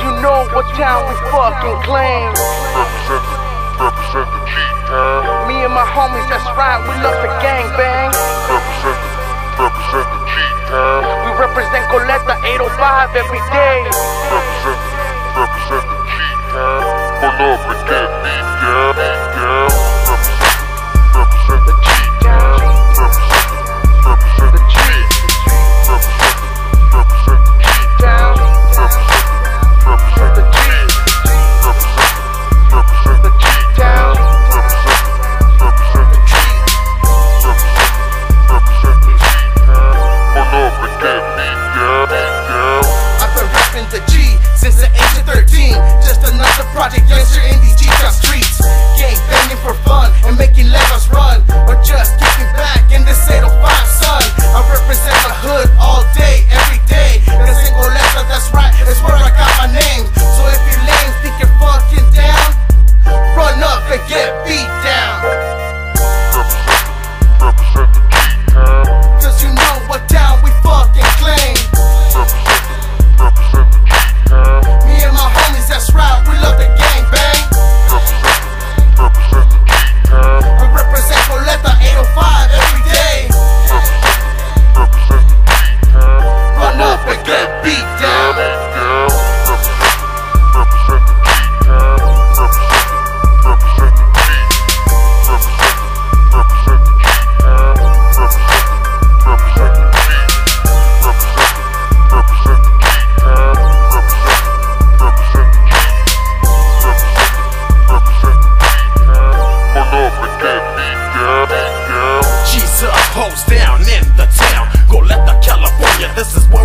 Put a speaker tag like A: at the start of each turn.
A: you know what town we fucking claim.
B: Represent, represent the G town.
A: Me and my homies, that's right, we love the gang bang.
B: Represent, represent the G
A: town.
C: We
B: represent
C: Goleta 805 every day.
D: project yesterday. this is what